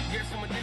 I get from a